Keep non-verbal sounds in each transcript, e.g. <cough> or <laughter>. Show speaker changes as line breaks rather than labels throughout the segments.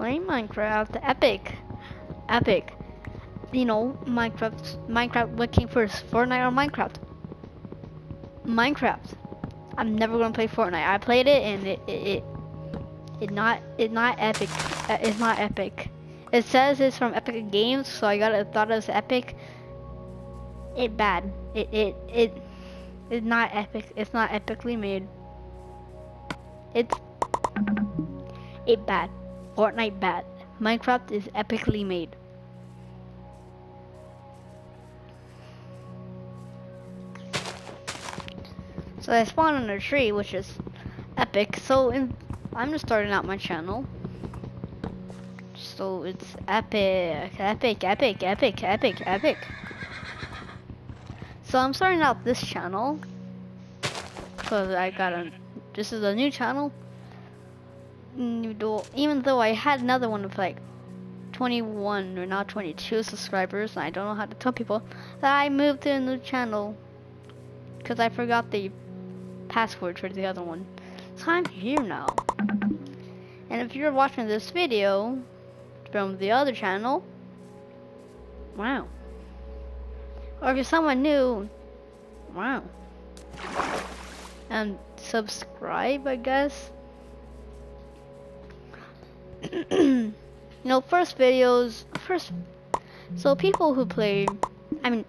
playing Minecraft. Epic. Epic. You know, Minecraft. Minecraft. What came first, Fortnite or Minecraft? Minecraft. I'm never gonna play Fortnite. I played it and it it it, it not it not epic. Uh, It's not epic. It says it's from Epic Games, so I got it thought it was epic. It bad. It it it it's not epic. It's not epically made. It's it bad. Fortnite bad. Minecraft is epically made. So I spawned on a tree, which is epic. So in, I'm just starting out my channel. So it's epic, epic, epic, epic, epic, epic. So I'm starting out this channel. Cause I got a, this is a new channel. Though- Even though I had another one with like 21 or now 22 subscribers, and I don't know how to tell people that I moved to a new channel. Cause I forgot the password for the other one. So I'm here now. And if you're watching this video from the other channel, wow. Or if you're someone new, wow. And subscribe, I guess. <clears throat> you know, first videos, first, so people who play, I mean,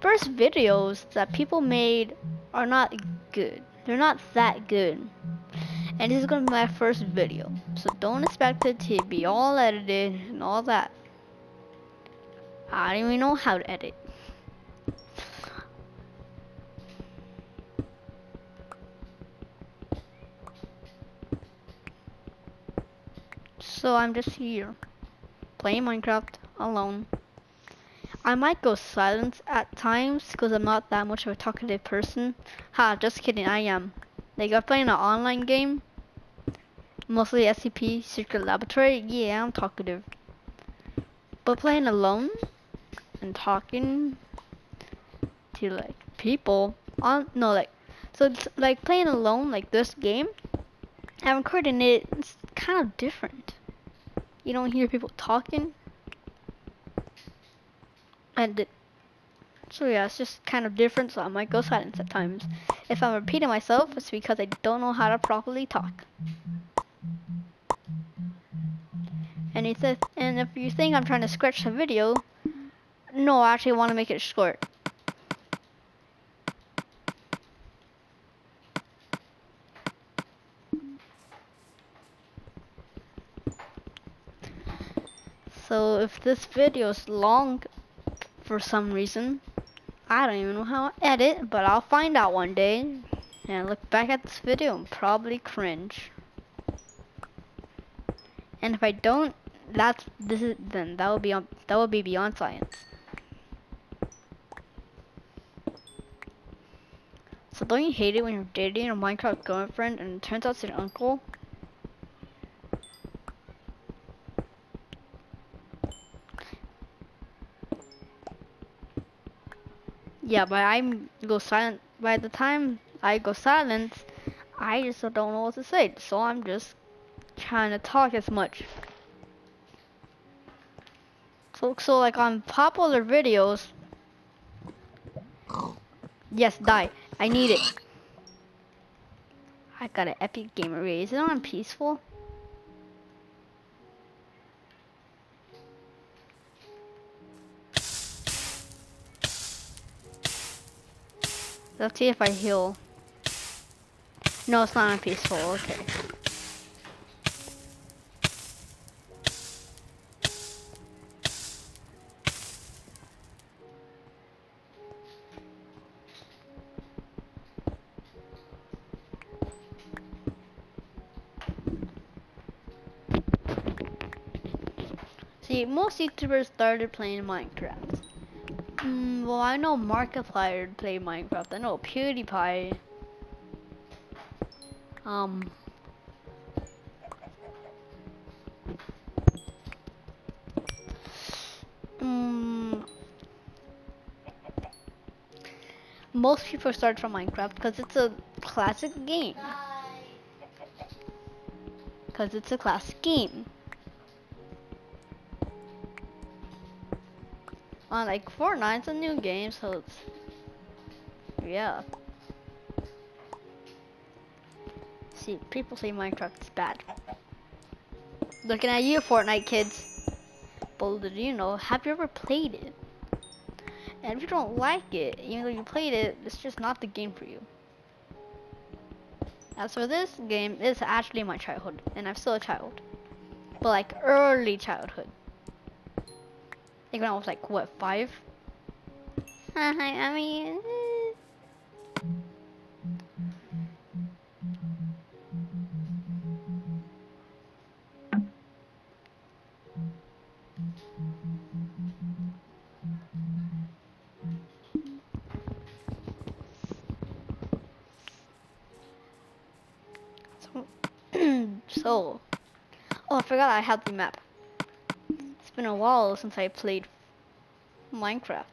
first videos that people made are not good. They're not that good. And this is gonna be my first video. So don't expect it to be all edited and all that. I don't even know how to edit. So I'm just here, playing Minecraft alone. I might go silent at times because I'm not that much of a talkative person. Ha, just kidding, I am. Like, I'm playing an online game, mostly SCP, Secret Laboratory. Yeah, I'm talkative. But playing alone and talking to like people on no like so it's like playing alone like this game I'm recording it it's kind of different. You don't hear people talking and so yeah, it's just kind of different. So I might go silent at times. If I'm repeating myself, it's because I don't know how to properly talk. And and if you think I'm trying to scratch the video, no, I actually want to make it short. So if this video is long for some reason, I don't even know how to edit, but I'll find out one day. And look back at this video and probably cringe. And if I don't, that's this is then that will be on that will be beyond science. So don't you hate it when you're dating your Minecraft girlfriend and it turns out it's your uncle? Yeah, but I go silent. By the time I go silent, I just don't know what to say. So I'm just trying to talk as much. So, so like on popular videos. Yes, die. I need it. I got an epic gamer raid. Is it on peaceful? Let's see if I heal. No, it's not on peaceful. Okay. See, most YouTubers started playing Minecraft. Well, I know Markiplier play Minecraft. I know PewDiePie. Um. Mm, most people start from Minecraft because it's a classic game. Because it's a classic game. On like Fortnite's a new game, so it's yeah. See, people say Minecraft is bad. Looking at you, Fortnite kids. But did you know? Have you ever played it? And if you don't like it, even though you played it, it's just not the game for you. As for this game, it's actually my childhood, and I'm still a child. But like early childhood. Like when I was like, what, five? Uh, Hi, I mean... <clears throat> So, oh, I forgot I had the map. Been a while since I played Minecraft.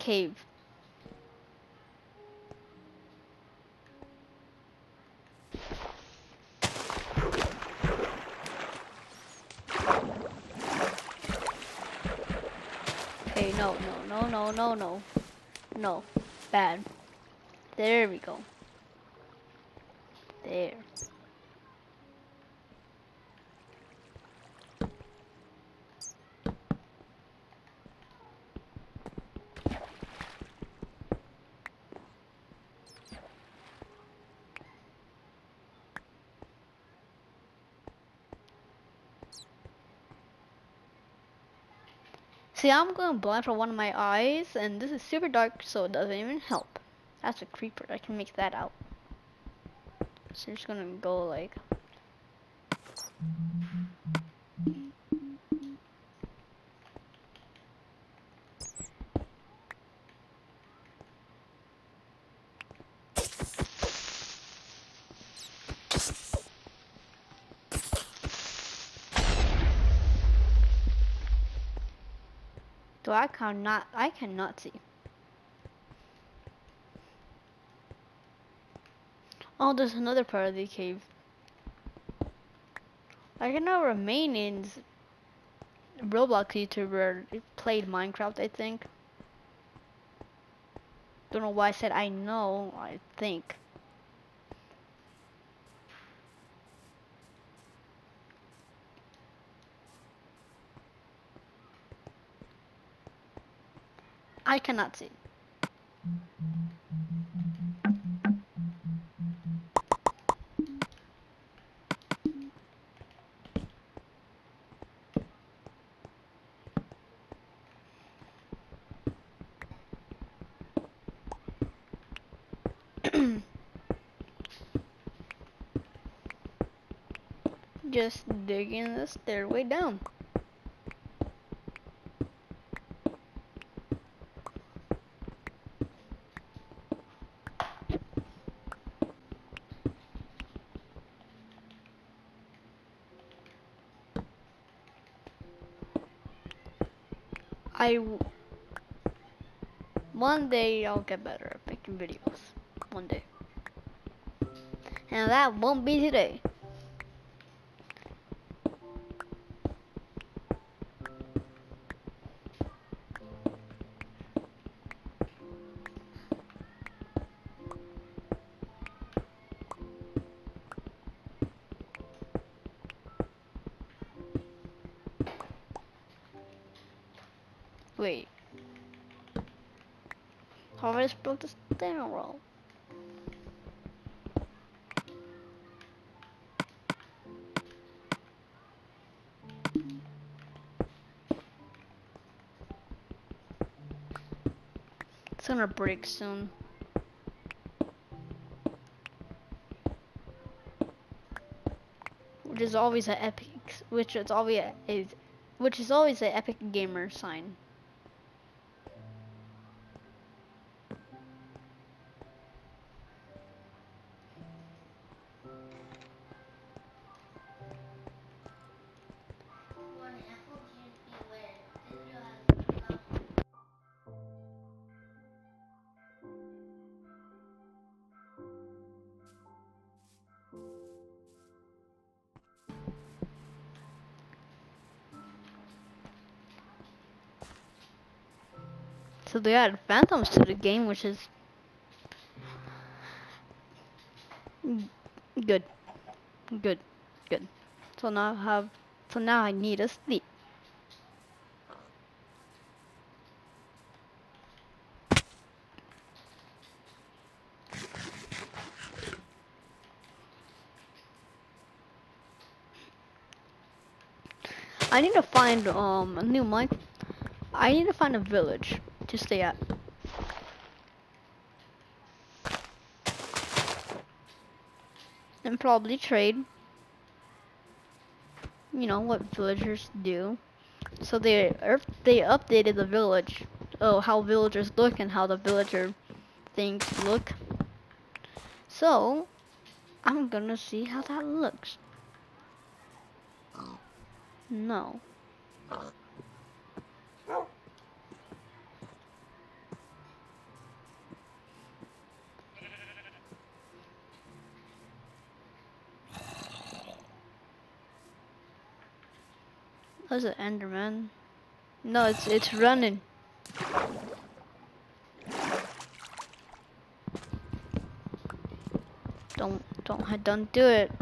Cave. Okay, no, no, no, no, no, no. No. Bad. There we go. There. See, I'm going blind for one of my eyes, and this is super dark, so it doesn't even help. That's a creeper, I can make that out. So I'm just gonna go like cannot I cannot see. Oh, there's another part of the cave. I can know Romanians Roblox YouTuber played Minecraft, I think. Don't know why I said I know, I think. I cannot see. Just digging the stairway down. I one day I'll get better at making videos. One day. And that won't be today. Roll? It's gonna break soon. Which is always an epic, which is always a, which is always an epic gamer sign. They added phantoms to the game, which is good, good, good. So now I have, so now I need a sleep. I need to find um a new mic. I need to find a village to stay at. And probably trade. You know what villagers do. So they er, they updated the village. Oh, how villagers look and how the villager things look. So I'm gonna see how that looks. No. That's an Enderman. No, it's it's running. Don't don't don't do it.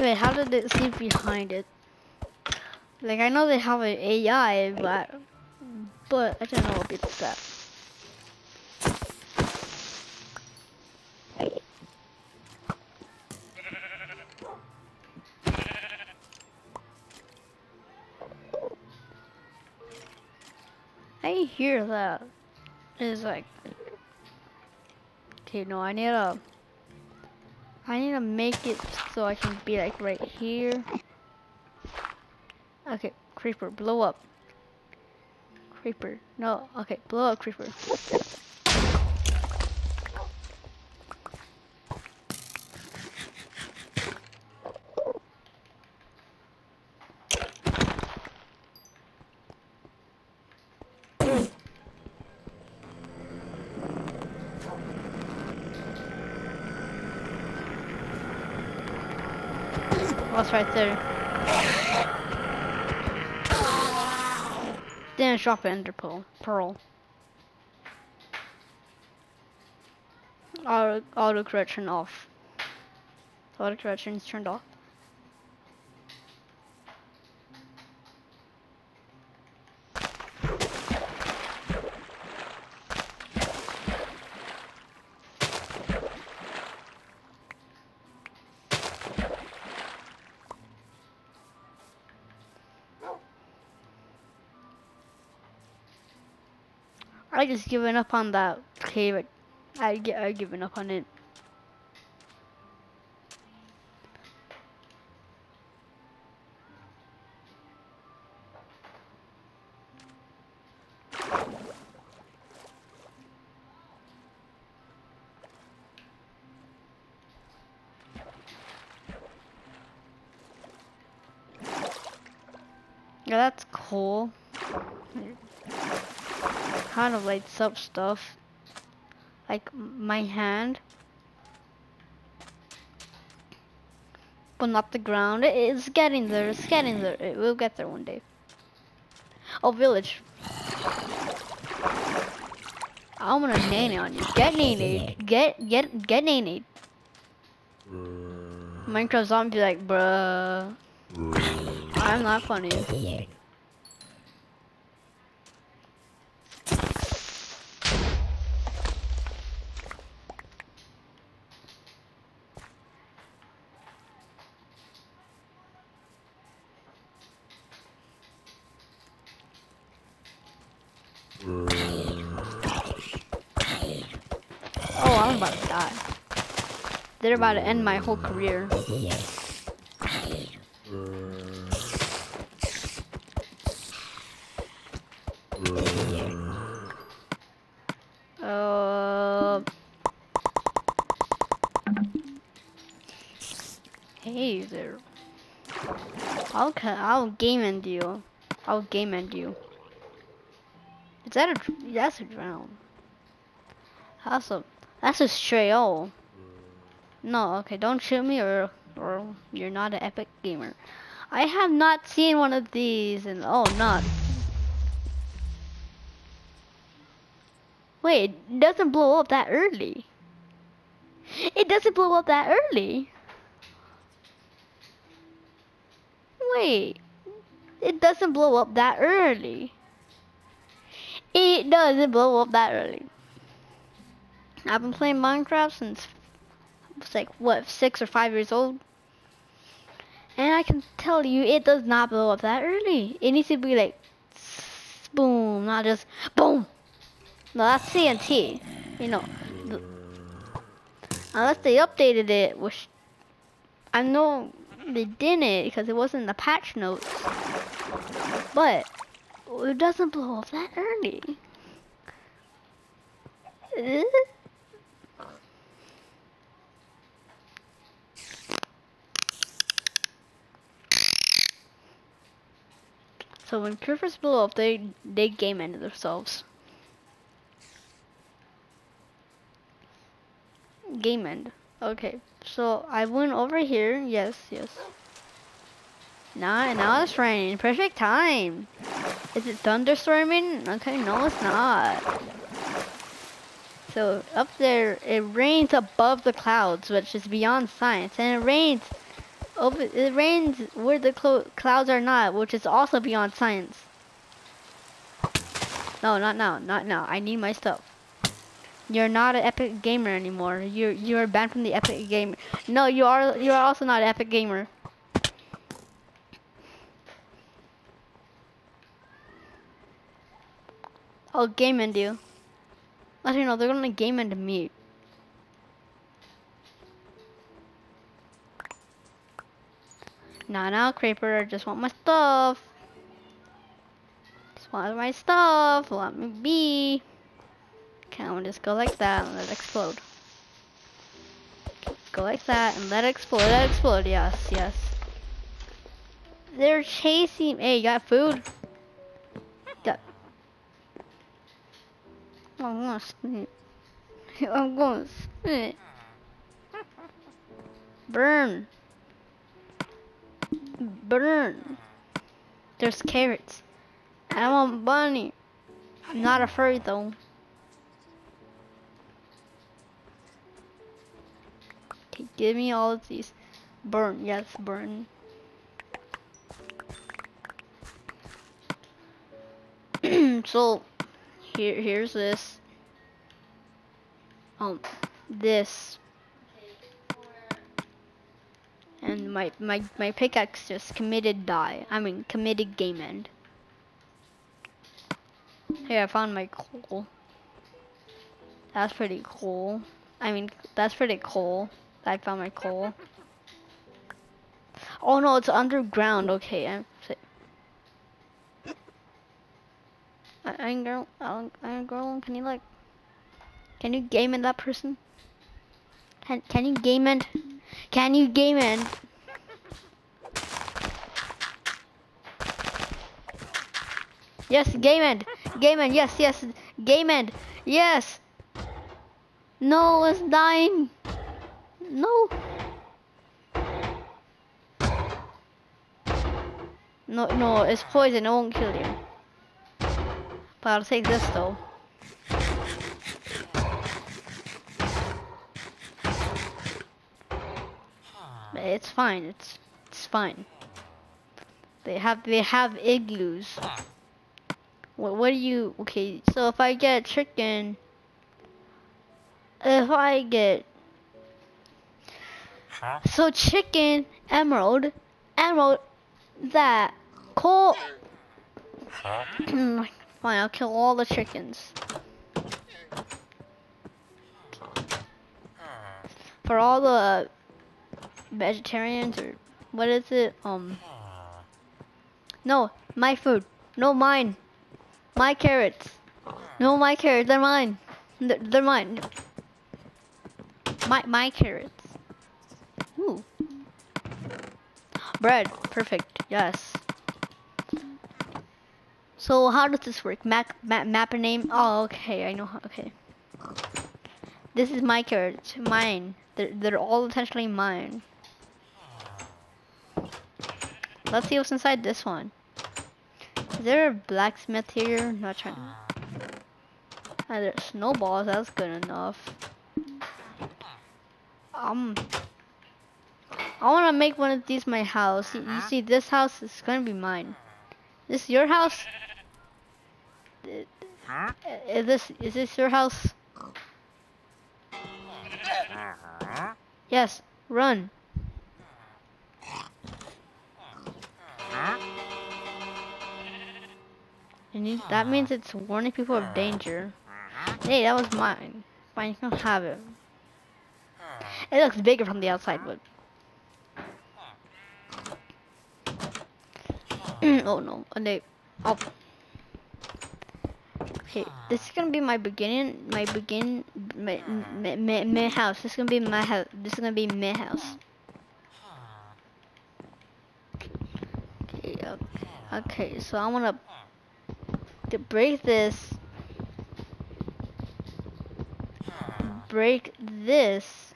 Wait, how did it see behind it? Like, I know they have an AI, but, but I don't know what it's that. I hear that. It's like, okay, no, I need a, I need to make it so I can be like right here. Creeper, blow up. Creeper, no, okay, blow up creeper. What's right there? Then drop an ender pearl. pearl. Auto, auto correction off. Auto correction is turned off. I just given up on that cave. I get I given up on it. Yeah, that's cool kind of lights up stuff. Like my hand. But not the ground. It's getting there. It's getting there. It will get there one day. Oh, village. I'm gonna nanny on you. Get nanny. Get get get nanny. Minecraft zombie like, bruh. I'm not funny. I'm about to die. They're about to end my whole career. Uh, hey there. I'll I'll game end you. I'll game end you. Is that a, that's a drown. That's a, that's a stray O. No, okay, don't shoot me or, or you're not an epic gamer. I have not seen one of these and, oh, not. Wait, it doesn't blow up that early. It doesn't blow up that early. Wait, it doesn't blow up that early. It doesn't blow up that early. I've been playing Minecraft since it's like what six or five years old, and I can tell you it does not blow up that early. It needs to be like boom, not just boom. No, that's TNT. You know, unless they updated it, which I know they didn't because it wasn't in the patch notes. But it doesn't blow up that early. <laughs> So when creepers blow up, they they game end themselves. Game end. Okay, so I went over here. Yes, yes. Now, now it's raining. Perfect time. Is it thunderstorming? Okay, no, it's not. So up there, it rains above the clouds, which is beyond science, and it rains over. It rains where the clouds are not, which is also beyond science. No, not now, not now. I need my stuff. You're not an epic gamer anymore. You're you're banned from the epic game. No, you are you are also not an epic gamer. I'll game end you. I don't know, they're gonna game end me. Nah, now, Creeper, I just want my stuff. Just want my stuff, let me be. I'm just go like that and let it explode. Go like that and let it explode, let it explode, yes, yes. They're chasing, hey, you got food? I'm gonna sleep. <laughs> I'm gonna sleep. Burn. Burn. There's carrots. I want bunny. I'm not afraid though. Okay, give me all of these. Burn, yes, burn. <clears throat> so here here's this um this and my my my pickaxe just committed die I mean committed game end. Here I found my coal. That's pretty cool. I mean that's pretty cool I found my coal. Oh no it's underground. Okay I'm I Iron Golem, I, Iron Golem, can you like, can you game in that person? Can, can you game in? Can you game in? Yes, game end. Game end. Yes, yes. Game end. Yes. No, it's dying. No. No, no, it's poison. It won't kill you. But I'll take this though. It's fine. It's it's fine. They have they have igloos. What what do you okay? So if I get chicken, if I get so chicken, emerald, emerald, that coal. <clears throat> Fine, I'll kill all the chickens. Hmm. For all the vegetarians or what is it? Um. No, my food. No, mine. My carrots. No, my carrots. They're mine. They're, they're mine. My my carrots. Ooh. Bread. Perfect. Yes. So how does this work? Map, map, map a name? Oh, okay, I know okay. This is my carrots, mine. They're, they're all essentially mine. Let's see what's inside this one. Is there a blacksmith here? Not trying. Ah, there's snowballs, that's good enough. Um, I want to make one of these my house. You, you see, this house is gonna be mine. This your house? Is this is this your house? Yes, run. And you, that means it's warning people of danger. Hey, that was mine. Fine, you can have it. It looks bigger from the outside, but... <clears throat> oh no, and they... Oh. Okay, this is gonna be my beginning, my begin, my, my, my, my house. This is gonna be my house. This is gonna be my house. Okay, okay, okay so I wanna to break this, break this,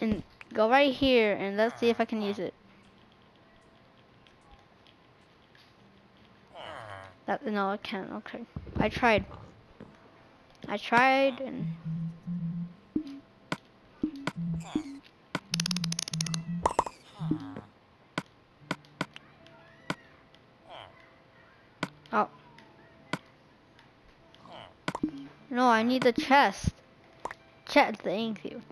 and go right here, and let's see if I can use it. That, no, I can't, okay. I tried. I tried, and... Oh. No, I need the chest. Chest, thank you.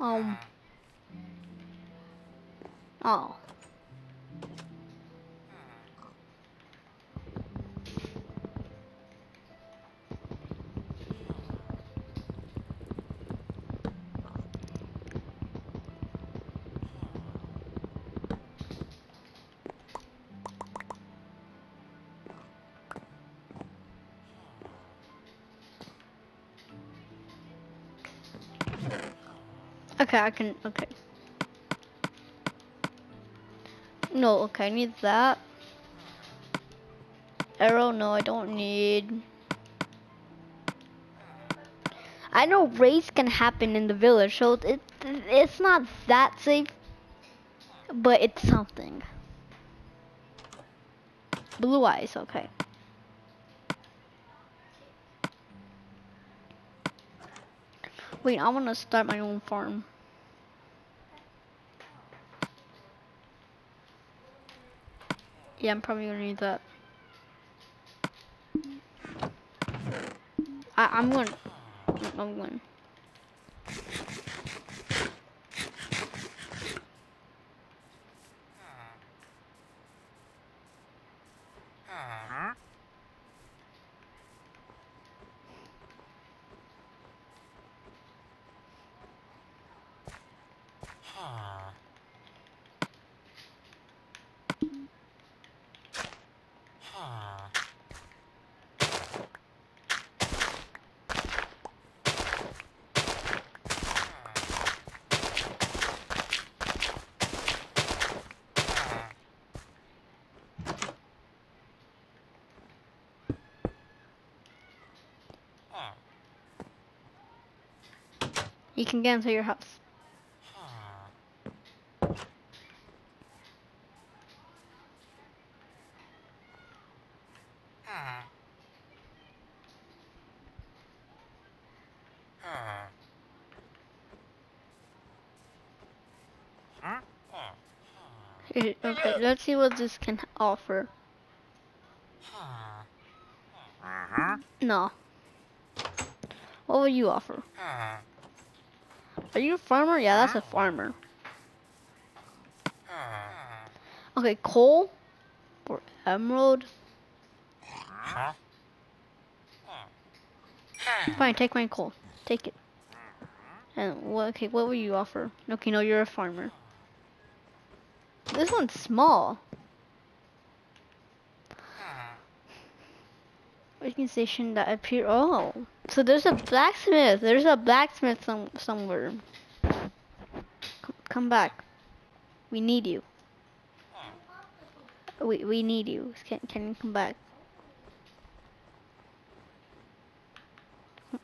Um. Oh. Okay, I can, okay. No, okay, I need that. Arrow, no, I don't need. I know raids can happen in the village, so it, it's not that safe, but it's something. Blue eyes, okay. Wait, I want to start my own farm. Yeah, I'm probably gonna need that. I, I'm going. I'm going. You can get into your house. Okay, let's see what this can offer. Uh-huh. No. What would you offer? Are you a farmer? Yeah, that's a farmer. Okay, coal or emerald. Fine, take my coal. Take it. And what? Okay, what will you offer? Okay, no, you're a farmer. This one's small. Organization that appear. Oh, so there's a blacksmith. There's a blacksmith some somewhere. Come, come back. We need you. We we need you. Can can you come back?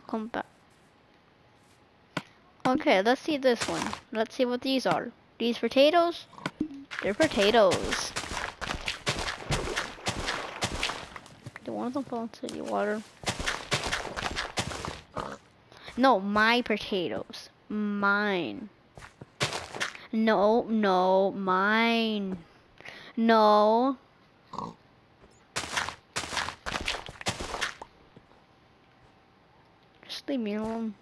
Come back. Okay, let's see this one. Let's see what these are. These potatoes? They're potatoes. Do one of them fall into the water? No, my potatoes. Mine. No, no, mine. No. Just leave me alone.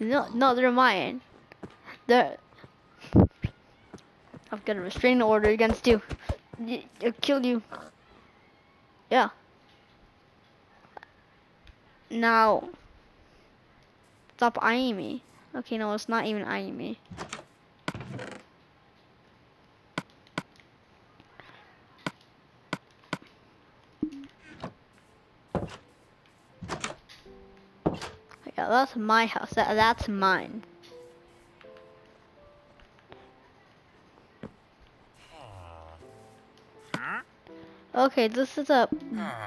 No, no, they're mine. They're... I've got a restraining order against you. I'll kill you. Yeah. Now. Stop eyeing me. Okay, no, it's not even eyeing me. Yeah, that's my house. That, that's mine. Okay, this is a,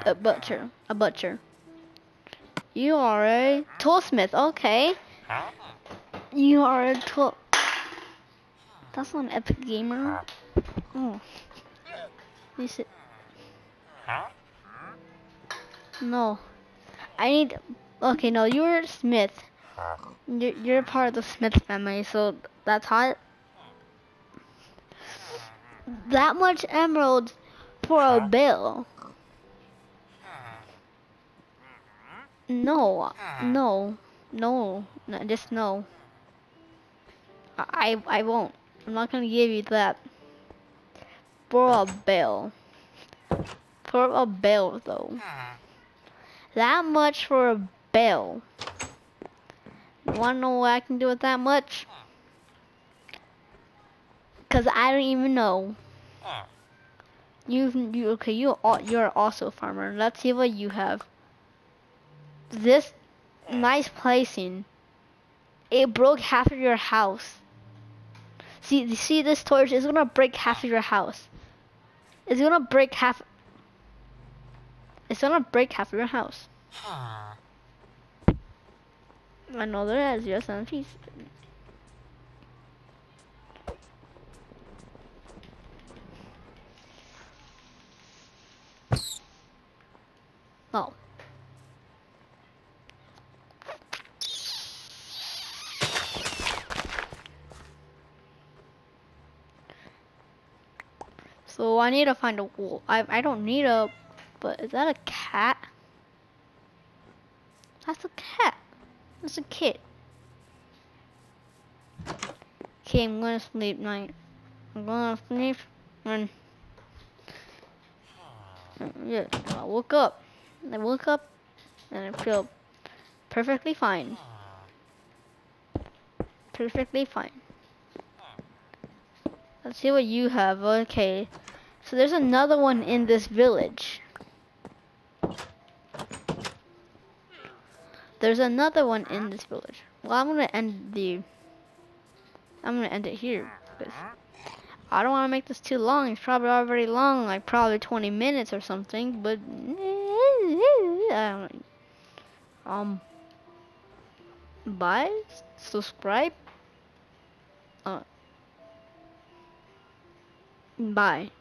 a butcher. A butcher. You are a toolsmith. Okay. You are a tool. That's not an epic gamer. Oh. You said. No. I need. Okay, no, you're a smith. You're, you're part of the Smith family, so that's hot. That much emeralds for a bill. No, ah. no, no, no, just no. I, I won't. I'm not gonna give you that. For a bill. For a bill, though. Ah. That much for a bill. You wanna know what I can do with that much? Ah. Cause I don't even know. You, you okay? You, you're also a farmer. Let's see what you have. This nice placing. It broke half of your house. See, see this torch is gonna break half of your house. It's gonna break half. It's gonna break half of your house. I know there is and peace. Oh. So I need to find a wolf. I I don't need a, but is that a cat? That's a cat. That's a kid. Okay, I'm gonna sleep night. I'm gonna sleep and yeah, I woke up. I woke up and I feel perfectly fine. Perfectly fine. Let's see what you have. Okay. So there's another one in this village. There's another one in this village. Well, I'm gonna end the. I'm gonna end it here because I don't want to make this too long. It's probably already long, like probably 20 minutes or something. But. <laughs> Um, bye, subscribe. Uh, bye.